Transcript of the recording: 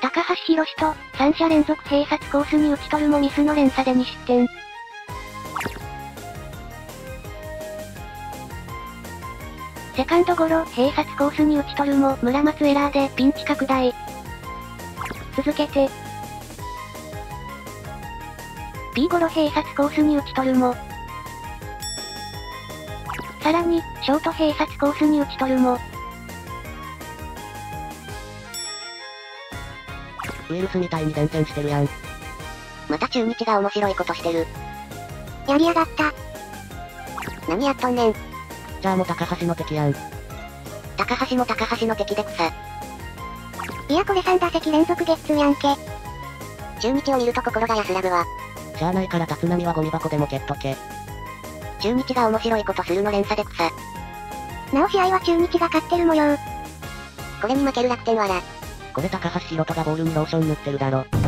高橋博士と、3者連続併殺コースに打ち取るもミスの連鎖で2失点。セカンドゴロ、併殺コースに打ち取るも、村松エラーでピンチ拡大。続けて、P ゴロ併殺コースに打ち取るも、さらに、ショート併殺コースに打ち取るも、ウイルスみたいに伝染してるやん。また中日が面白いことしてる。やりやがった。何やっとんねん。じゃあもう高橋の敵やん。高橋も高橋の敵で草。いやこれ3打席連続ゲッツーやんけ。中日を見ると心が安らぐわ。しゃあないから立浪はゴミ箱でも蹴っとけ。中日が面白いことするの連鎖で草。なお試合は中日が勝ってる模様。これに負ける楽天はら。これ高橋宏斗がボールにローション塗ってるだろ。